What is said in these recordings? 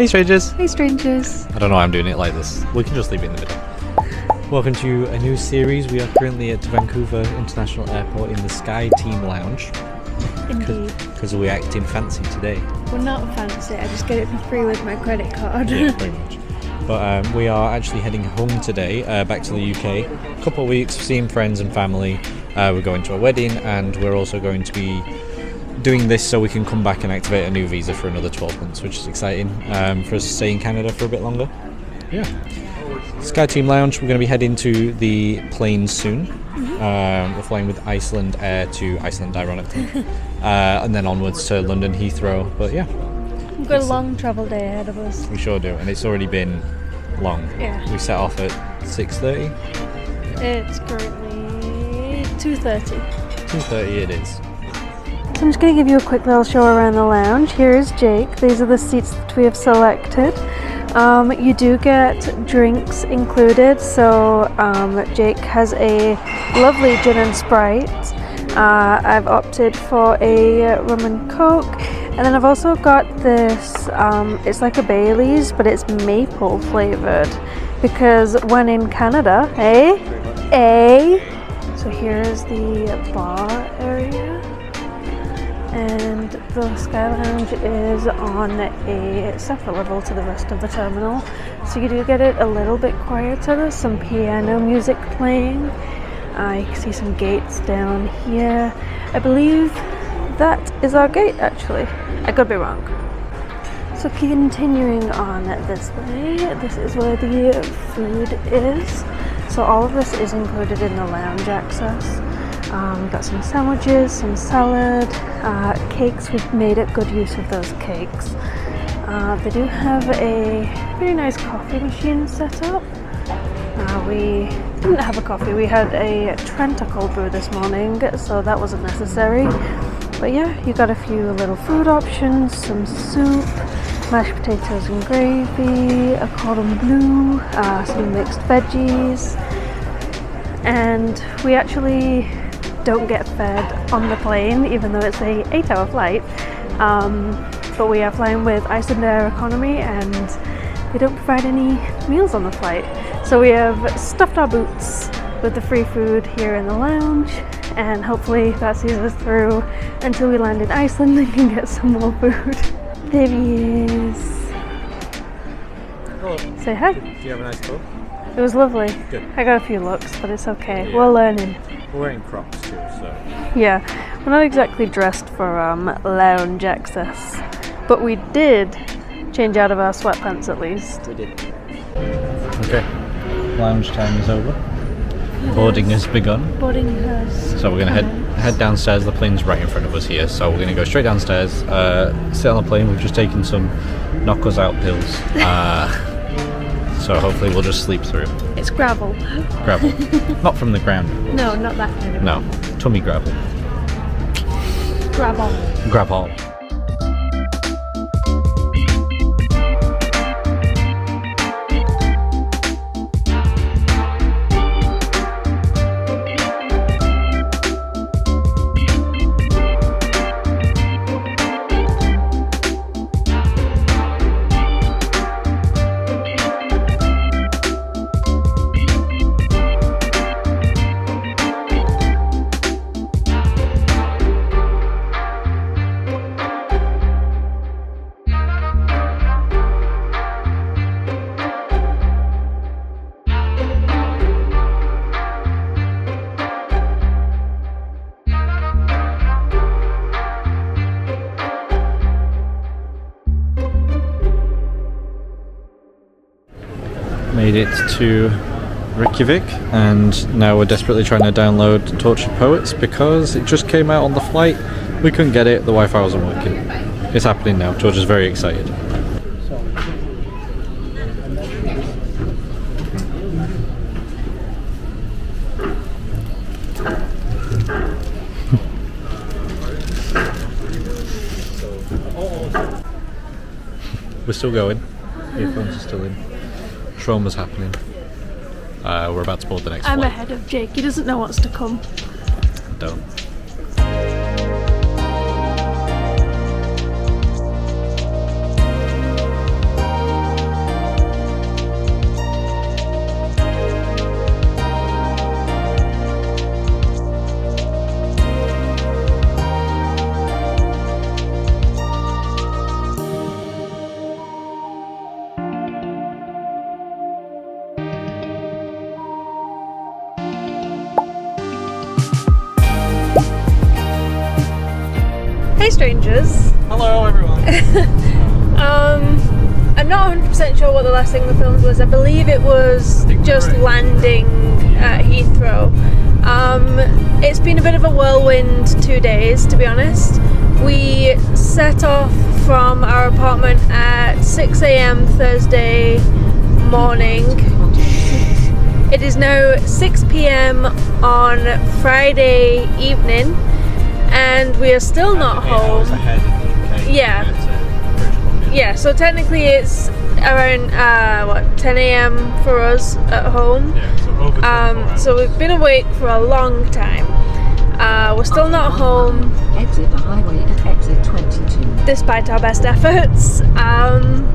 Hey strangers! Hey strangers! I don't know why I'm doing it like this. We can just leave it in the middle. Welcome to a new series. We are currently at Vancouver International Airport in the Sky Team Lounge. Indeed. Because we're acting fancy today. We're not fancy, I just get it for free with my credit card. Yeah, pretty much. But um, we are actually heading home today, uh, back to the UK. A couple of weeks, seeing friends and family. Uh, we're going to a wedding, and we're also going to be doing this so we can come back and activate a new visa for another 12 months, which is exciting um, for us to stay in Canada for a bit longer. Yeah. Sky Team Lounge, we're going to be heading to the plane soon. Um, we're flying with Icelandair to Iceland, ironically, uh, and then onwards to London Heathrow. But yeah, We've got a long travel day ahead of us. we sure do, and it's already been long. Yeah. We set off at 6.30. It's currently 2.30. 2.30 it is. I'm just going to give you a quick little show around the lounge. Here is Jake. These are the seats that we have selected. Um, you do get drinks included. So um, Jake has a lovely gin and sprite. Uh, I've opted for a rum and coke. And then I've also got this, um, it's like a Bailey's, but it's maple flavored. Because when in Canada, eh? Eh? So here's the bar area and the Sky Lounge is on a separate level to the rest of the terminal. So you do get it a little bit quieter. There's some piano music playing. I see some gates down here. I believe that is our gate actually. I could be wrong. So continuing on this way, this is where the food is. So all of this is included in the lounge access. Um, got some sandwiches, some salad, uh, cakes. We've made a good use of those cakes. Uh, they do have a very nice coffee machine set up. Uh, we didn't have a coffee. We had a Trenta cold brew this morning, so that wasn't necessary. But yeah, you got a few little food options, some soup, mashed potatoes and gravy, a cordon bleu, uh, some mixed veggies, and we actually don't get fed on the plane, even though it's a eight-hour flight. Um, but we are flying with Icelandair Economy, and they don't provide any meals on the flight. So we have stuffed our boots with the free food here in the lounge, and hopefully that sees us through until we land in Iceland and can get some more food. There he is. Hello. Say hi. Do you have a nice tour? It was lovely. Good. I got a few looks, but it's okay. Yeah. We're learning. We're wearing Crocs too, so... Yeah, we're not exactly dressed for um, lounge access, but we did change out of our sweatpants at least. We did. Okay. Lounge time is over. Boarding has begun. Boarding has. So we're gonna head head downstairs. The plane's right in front of us here, so we're gonna go straight downstairs. Uh, sit on the plane. We've just taken some knock us out pills. Uh, so hopefully we'll just sleep through. It's gravel. Gravel, not from the ground. No, not that kind of No, tummy gravel. gravel. Gravel. Made it to Reykjavik, and now we're desperately trying to download Tortured Poets because it just came out on the flight. We couldn't get it, the Wi Fi wasn't working. It's happening now. George is very excited. We're still going. Earphones are still in. Trauma's happening. Uh, we're about to board the next I'm flight. ahead of Jake. He doesn't know what's to come. Don't. The last thing we filmed was. I believe it was just we're- landing at Heathrow. Um, it's been a bit of a whirlwind two days, to be honest. We set off from our apartment at 6 a.m. Thursday morning. It is now 6 p.m. on Friday evening, and we are still not home. ahead in the UK Yeah. Yeah, so technically it's around uh, what 10 a.m. for us at home. Yeah, so over Um, so we've been awake for a long time. Uh, we're still not home Exit the highway at exit 22. despite our best efforts. Um,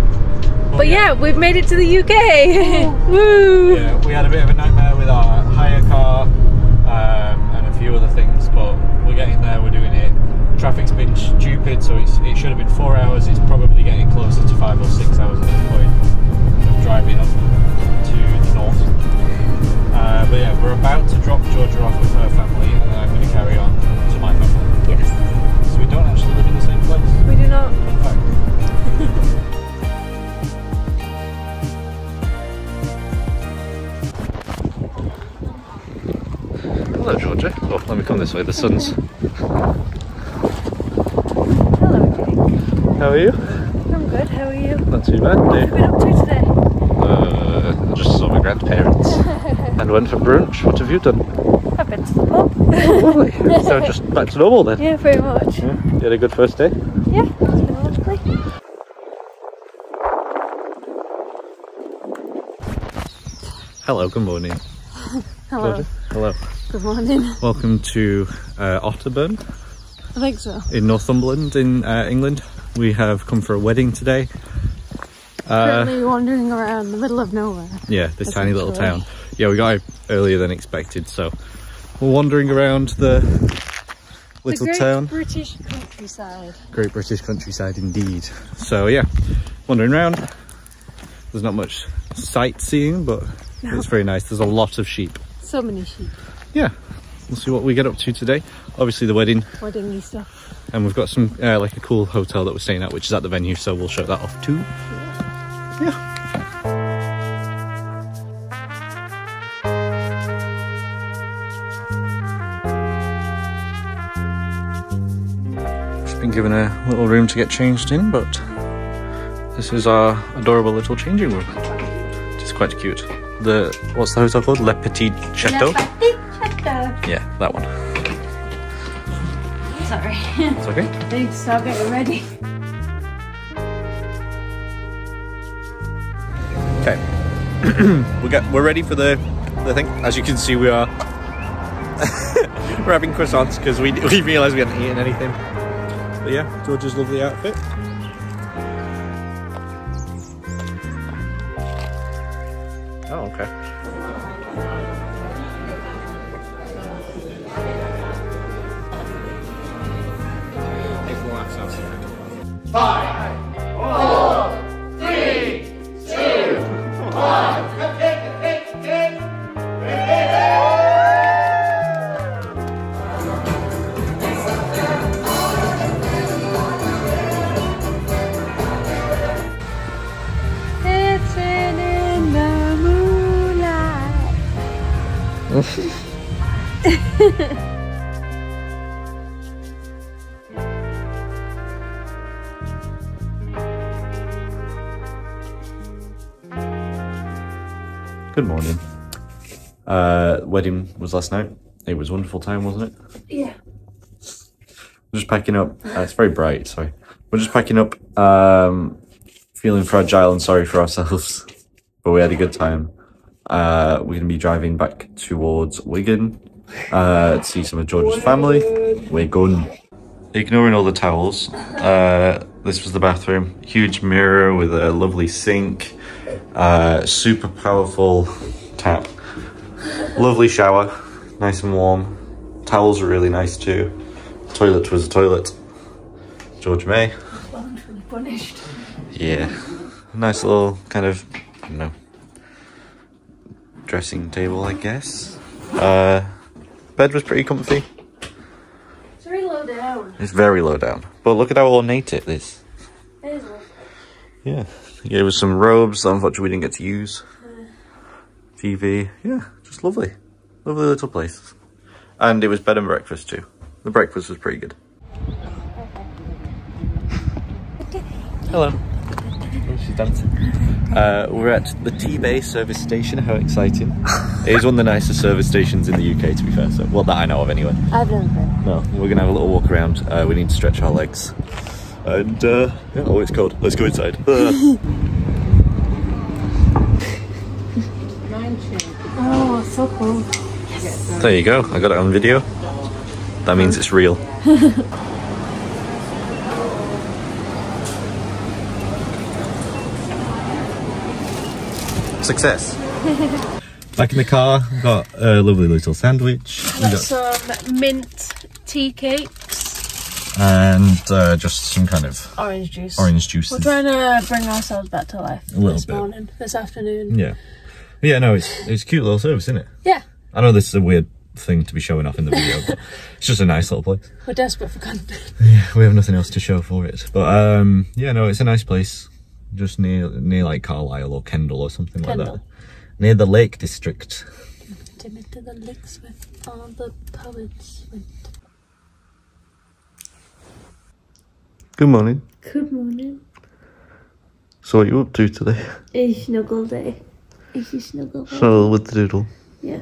but yeah, we've made it to the UK. Woo! Yeah, we had a bit of a nightmare with our hire car um, and a few other things, but we're getting there. We're doing it. Traffic's been stupid, so it's, it should have been four hours. It's probably getting closer to five or six hours at this point of driving up to the north. Uh, but yeah, we're about to drop Georgia off with her family, and then I'm going to carry on to my family. Yes, So we don't actually live in the same place. we do not. Fun fact. Hello, Georgia. Oh, let me come this way. The sun's. Hello, Jake. How are you? I'm good. How are you? Not too bad. What have you been up to today? Uh, I just saw my grandparents and went for brunch. What have you done? I've been to the pub. Lovely. so just back to normal then. yeah, pretty much. Yeah. You had a good first day. Yeah, it's been lovely. Hello. Good morning. Hello. Georgia. Hello. Good morning. Welcome to uh, Otterburn. I think so. in Northumberland in uh, England. We have come for a wedding today. Uh, Currently wandering around the middle of nowhere. yeah, this tiny little town. Yeah, we got here earlier than expected, so we're wandering around the little the great town. British countryside. Great British countryside indeed. So yeah, wandering around. There's not much sightseeing, but it's very nice. There's a lot of sheep. So many sheep. Yeah, we'll see what we get up to today. Obviously the wedding, Weddingy stuff. and we've got some uh, like a cool hotel that we're staying at, which is at the venue, so we'll show that off too. Yeah. Just been given a little room to get changed in, but this is our adorable little changing room. It's quite cute. The what's the hotel called? Le Petit Chateau. Yeah, that one. Sorry. It's okay. Thanks, stop getting ready. Okay. we get we're ready for the the thing. As you can see, we are we're having croissants because we we realised we hadn't eaten anything. But yeah, George's lovely outfit. Was last night. It was a wonderful time, wasn't it? Yeah. We're just packing up. Uh, it's very bright. Sorry. We're just packing up. Um, feeling fragile and sorry for ourselves, but we had a good time. Uh, we're gonna be driving back towards Wigan uh, to see some of George's family. We're going. Ignoring all the towels, uh, this was the bathroom. Huge mirror with a lovely sink, uh, super powerful tap, lovely shower, nice and warm. Towels are really nice too. Toilet was a toilet. George May. Punished. Yeah. Nice little kind of, I don't know, dressing table, I guess. Uh, bed was pretty comfy. It's very low down. It's very low down. But look at how ornate it is. yeah, he gave us some robes that unfortunately we didn't get to use. TV, yeah, just lovely. Lovely little place. And it was bed and breakfast too. The breakfast was pretty good. Hello. Oh, she's dancing. Uh, we're at the Tebay service station. How exciting. it is one of the nicest service stations in the UK, to be fair. So, well, that I know of anyway. I've never been. No, we're gonna have a little walk around. Uh, we need to stretch our legs. And, uh, yeah, oh, it's cold. Let's go inside. Uh, Oh, so cool. there you go. I got it on video. That means it's real. Success. Back in the car, got a lovely little sandwich. We got- some mint tea cakes, and uh, just some kind of orange juice. orange juice. We're trying to bring ourselves back to life A little this bit. morning, this afternoon. Yeah. Yeah, no, it's it's a cute little service, isn't it? Yeah, I know this is a weird thing to be showing off in the video, but it's just a nice little place. we're desperate for content. Yeah, we have nothing else to show for it. But um yeah, no, it's a nice place. Just near near like Carlisle or Kendal or something like that. Near the Lake District. Timid to the licks with all the poets. Good morning. Good morning. So what are you up to today? It's snuggle day. It's a snuggle. So with the doodle. Yeah.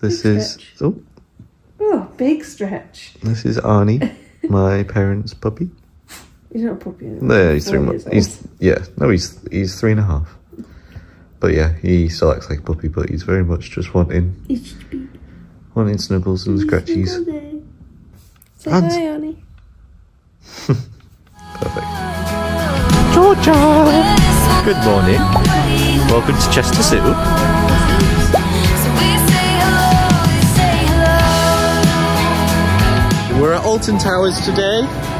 This Big is stretch. oh Oh, big stretch. this is Arnie, my parents' puppy. He's not a puppy anymore. There, he's three months. He's yeah, no, he's he's three and a half. But yeah, he still acts like a puppy, but he's very much just wanting. It's wanting snuggles and scratchies. snuggle. Say Hans. hi, Annie. Perfect. Georgia! Good morning. Welcome to Chester Zoo. We're at Alton Towers today.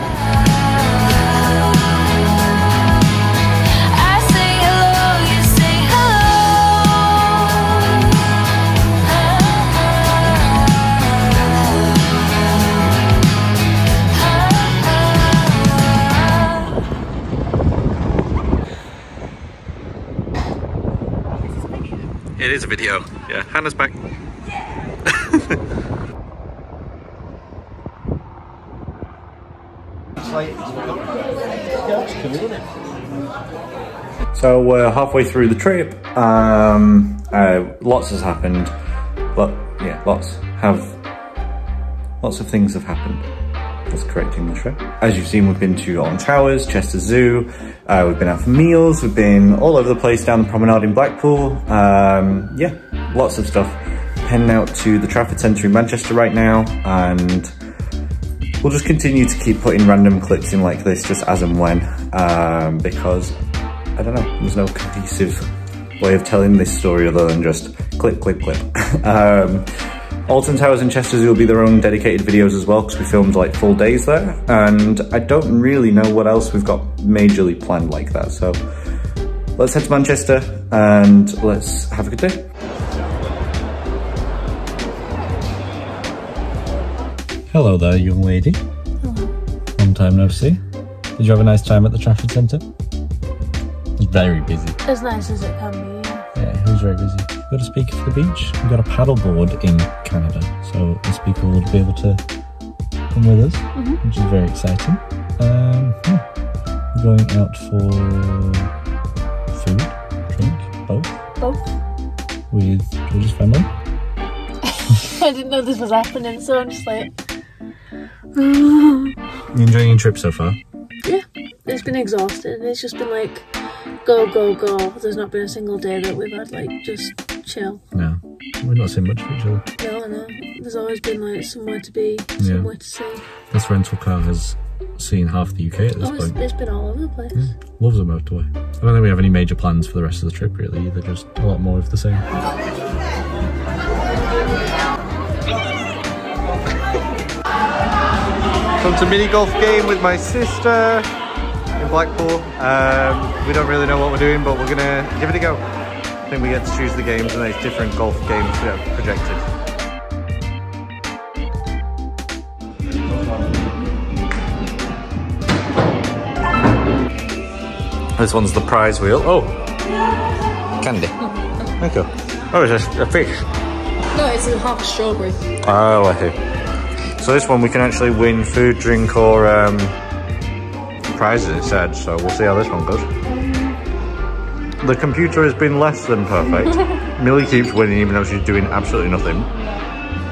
It is a video. Yeah, Hannah's back. So we're halfway through the trip. Um, uh, lots has happened, but yeah, lots have. Lots of things have happened. That's correct English, right? As you've seen, we've been to Alton Towers, Chester Zoo. Uh, we've been out for meals. We've been all over the place down the promenade in Blackpool. Um, yeah, lots of stuff. Heading out to the Trafford Centre in Manchester right now, and we'll just continue to keep putting random clips in like this, just as and when, um, because I don't know, there's no cohesive way of telling this story other than just clip, clip, clip. um, Alton Towers and Chester Zoo will be their own dedicated videos as well because we filmed like full days there and I don't really know what else we've got majorly planned like that. So let's head to Manchester and let's have a good day. Hello there, young lady. Long time no see. Did you have a nice time at the Trafford Centre? It's very busy. As nice as it can be. Yeah, it was very busy. We've got a speaker for the beach. We've got a paddleboard in Canada, so the speaker will be able to come with us, which is very exciting. Um, yeah. We're going out for food, drink, both, Both. with George's family. I didn't know this was happening, so I'm just like, You enjoying your trip so far? yeah, it's been exhausting. It's just been like, go, go, go. There's not been a single day that we've had like just chill. No, we're not seeing much of each other. No, I know. There's always been like somewhere to be, Yeah. somewhere to see. This rental car has seen half the UK at this Oh, it's, point. it's been all over the place. Loves the motorway. I don't think we have any major plans for the rest of the trip really either, just a lot more of the same. Come to mini golf game with my sister in Blackpool. Um, we don't really know what we're doing, but we're gonna give it a go. I think we get to choose the games and there's different golf games that are projected. This one's the prize wheel. Oh, candy. Okay. Oh, it's a, a fish. No, it's a half strawberry. Oh, I see. So this one we can actually win food, drink, or um, prizes. It said. So we'll see how this one goes. The computer has been less than perfect. Millie keeps winning even though she's doing absolutely nothing,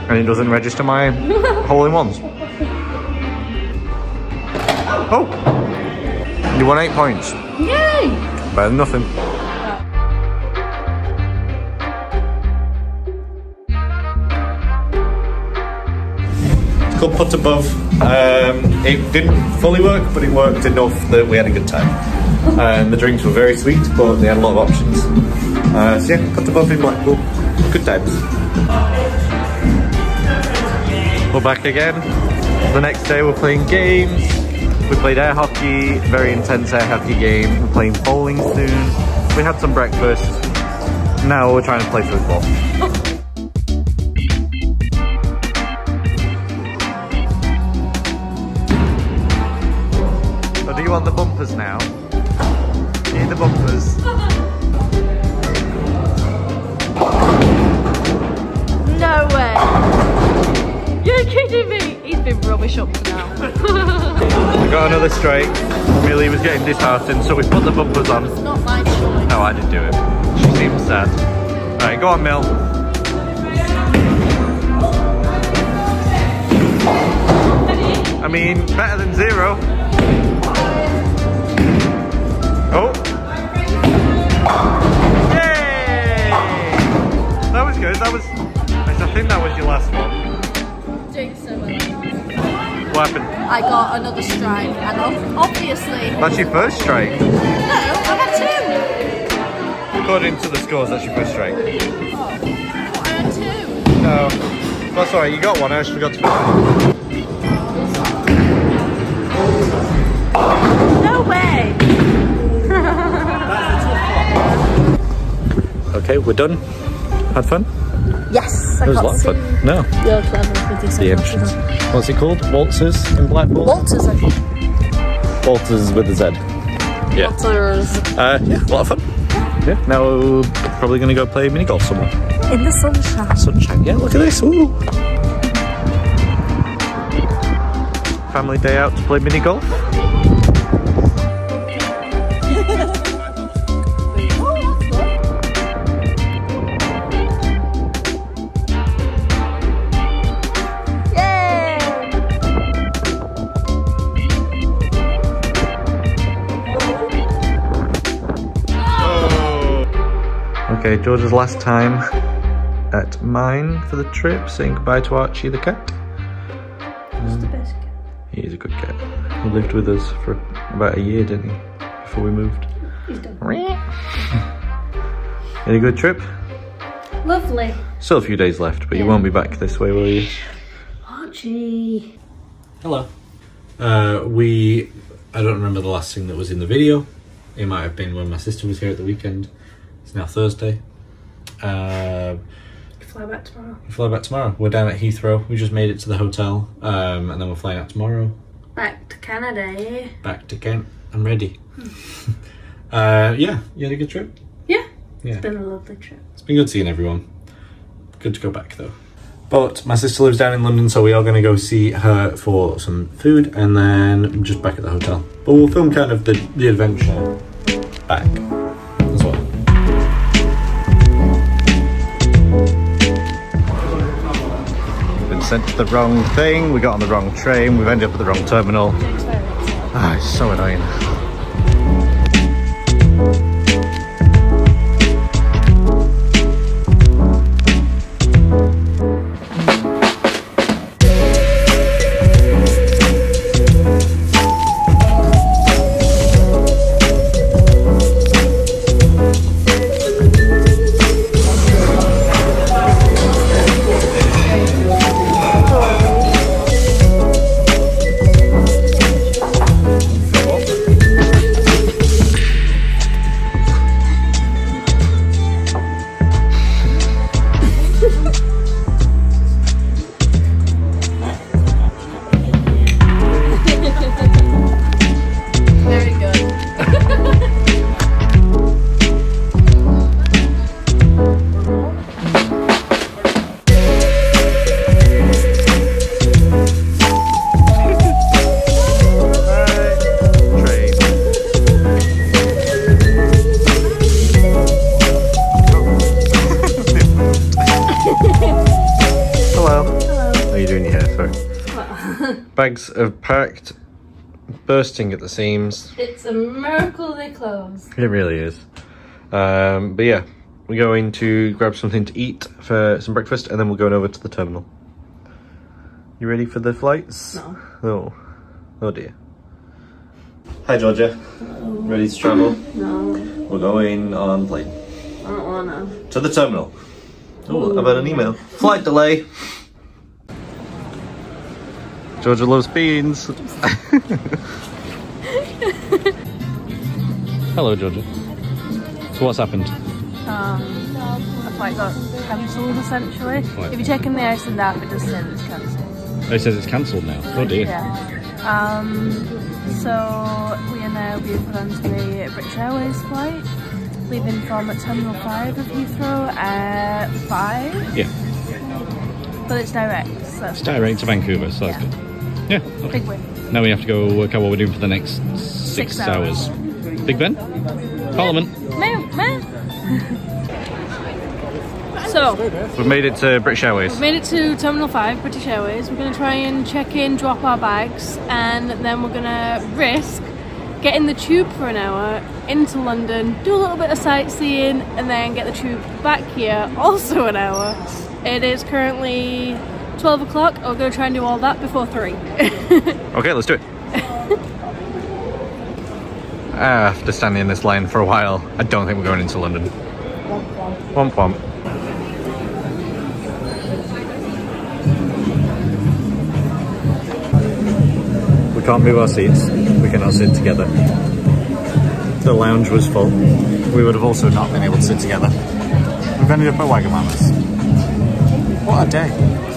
and it doesn't register my hole in ones. Oh, you won eight points. Yay! Better than nothing. It's called Put Above. Um, it didn't fully work, but it worked enough that we had a good time. And the drinks were very sweet, but they had a lot of options. Uh, so yeah, Put Above in Blackpool. Good times. We're back again. The next day we're playing games. We played air hockey, very intense air hockey game. We're playing bowling soon. We had some breakfast. Now we're trying to play football. So do you want the bumpers now? The bumpers. No way! You're kidding me! He's been rubbish up to now. We got another strike. Millie was getting disheartened, so we put the bumpers on. Not my choice. No, I didn't do it. She seems sad. Alright, go on, Mill. I mean, better than zero. Think that was your last one. Doing so well. What happened? I got another strike, and obviously. That's your first strike. No, I've had two! According to the scores, that's your first strike. Oh, I had two. No. That's alright, you got one. I just forgot to put. No way! Okay, we're done. Had fun? Yes, I It was a got lot of. No, You're clever with this. the entrance. What's it called? Waltzers in Blackpool? Walters, I think. Waltzers with a Z. Yeah. Walters. Uh, yeah, a lot of fun. Yeah, now we're probably going to go play mini golf somewhere. In the sunshine. Sunshine. Yeah, look at this. Ooh. Family day out to play mini golf. Okay, George's last time at mine for the trip, saying goodbye to Archie the cat. He's the best He is a good cat. He lived with us for about a year, didn't he? Before we moved. He's done. Had a good trip? Lovely. Still a few days left, but you won't be back this way, will you? Archie. Hello. Uh, we, I don't remember the last thing that was in the video. It might have been when my sister was here at the weekend. It's now Thursday. Uh, Fly back tomorrow. we fly back tomorrow. We're down at Heathrow. We just made it to the hotel, um, and then we're flying out tomorrow. Back to Canada, eh? Back to Kent. I'm ready. uh, yeah, you had a good trip. Yeah. Yeah, It's been a lovely trip. it's been good seeing everyone. Good to go back though. But my sister lives down in London, so we are going to go see her for some food, and then just back at the hotel. But we'll film kind of the the adventure back sent to the wrong thing. We got on the wrong train. We've ended up at the wrong terminal. Ah, it's so annoying. Bags have packed, bursting at the seams. It's a miracle they closed. It really is. Um, but yeah, we're going to grab something to eat for some breakfast and then we're going over to the terminal. You ready for the flights? No. Oh. Oh dear. Hi Georgia. Ready to travel? No, We're going on plane. I don't wanna. To the terminal. Oh, I've had an email. Flight delay. Georgia loves beans. Hello, Georgia. So what's happened? Um, a flight got cancelled essentially. Right. If you check in the Iceland app, it does say that it's cancelled. Oh, it says it's cancelled now. Oh dear. Yeah. Um, so we are now being put onto the British Airways flight, leaving from Terminal 5 of Heathrow at 5, Yeah. but it's direct, so that's It's direct to Vancouver, so that's good. Yeah. Okay. big win. Now we have to go work out what we're doing for the next six, Six hours. Big Ben? Parliament. Meh, meh. So, We've made it to British Airways. We've made it to Terminal 5, British Airways. We're going to try and check in, drop our bags, and then we're going to risk getting the tube for an hour into London, do a little bit of sightseeing, and then get the tube back here, also an hour. It is currently 12 o'clock. We're going to try and do all that before 3. Okay, let's do it. After standing in this line for a while, I don't think we're going into London. Womp womp. We can't move our seats. We cannot sit together. The lounge was full. We would have also not been able to sit together. We've ended up at Wagamama's. What a day.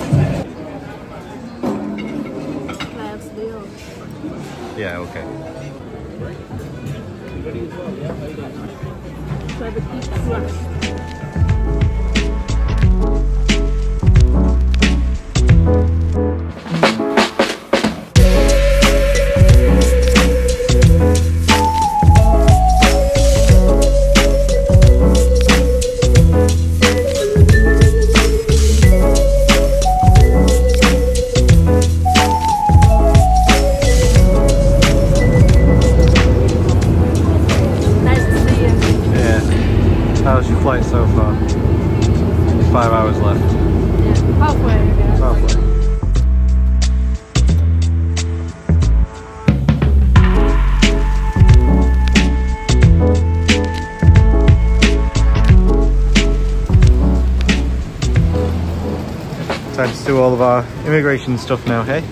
Immigration stuff now, hey?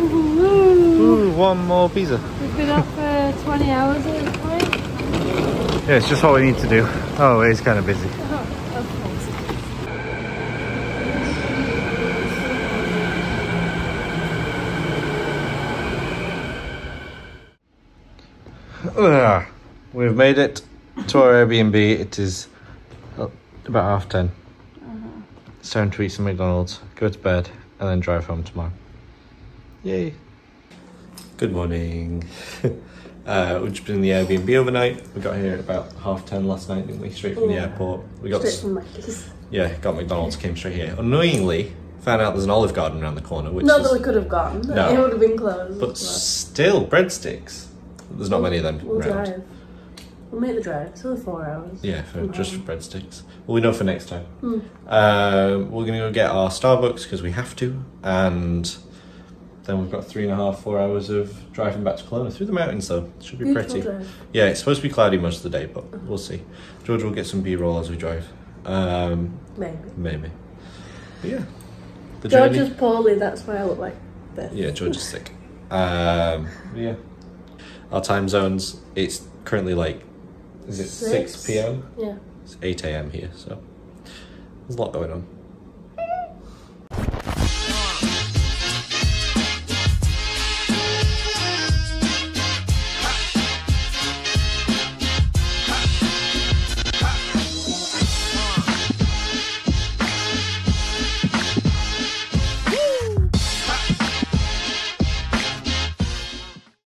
Ooh, one more visa. We've been up for 20 hours at this point. Yeah, it's just what we need to do. Oh, it is kind of busy. Ugh. We've made it to our Airbnb. It is uh, about half 10 It's time to eat some McDonald's, go to bed, and then drive home tomorrow. Yay! Good morning. uh, we've just been in the Airbnb overnight. We got here at about half ten last night, didn't we? Straight from the airport. We got Straight from Mackey's. yeah, got McDonald's, came straight here. Annoyingly, found out there's an Olive Garden around the corner, which Not is, that we could have gone. No. It would have been closed. but still breadsticks. There's not many of them We'll around. drive. We'll make the drive. It's only four hours. Yeah, for, just for breadsticks. Well, we know for next time. Hmm. Um, we're gonna go get our Starbucks because we have to, and then we've got three and a half, four hours of driving back to Kelowna through the mountains. Though should be Beautiful pretty. drive. Yeah, it's supposed to be cloudy most of the day, but we'll see. George will get some B-roll as we drive. Um, Maybe. maybe. But yeah. The George is poorly, that's why I look like this. Yeah, George is sick. Um, yeah. Our time zones, it's currently like, is it 6 Six. p.m.? Yeah. It's 8 a.m. here, so there's a lot going on.